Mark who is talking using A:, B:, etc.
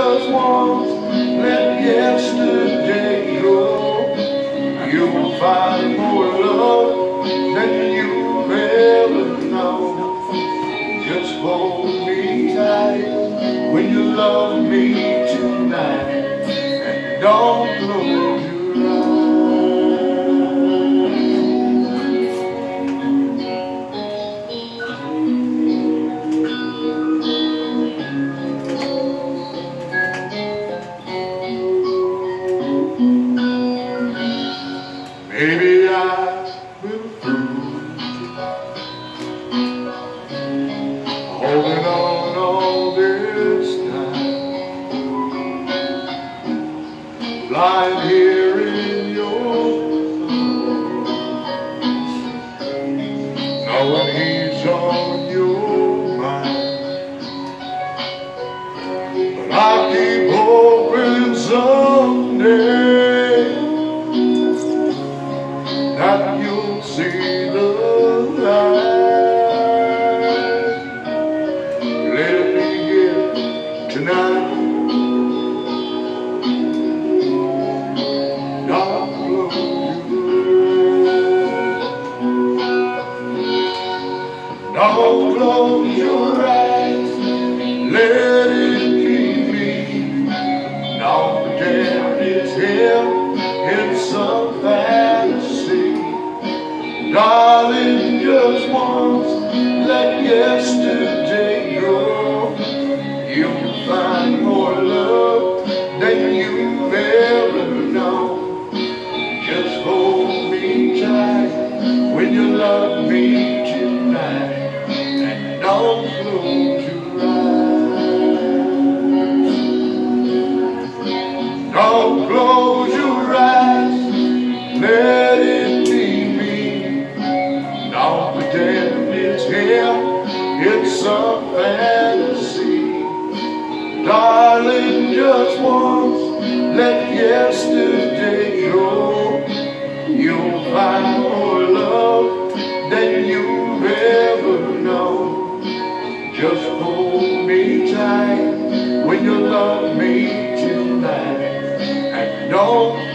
A: just once, let yesterday go. You'll find more love than you've ever known. Just hold me tight when you love me tonight, and don't close lying here in your knowing he's on your close your eyes. Let it be me. Don't pretend it's him. It's some fantasy. Darling, just once, let yesterday go. You'll find more love than you've ever known. Just hold me tight when you love Darling, just once, let yesterday go. Just hold me tight when you love me tonight. And don't